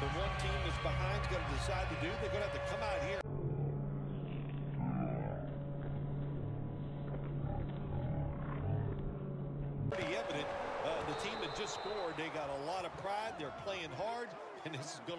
the one team that's behind is going to decide to do. They're going to have to come out here. Pretty evident. Uh, the team that just scored, they got a lot of pride. They're playing hard, and this is going to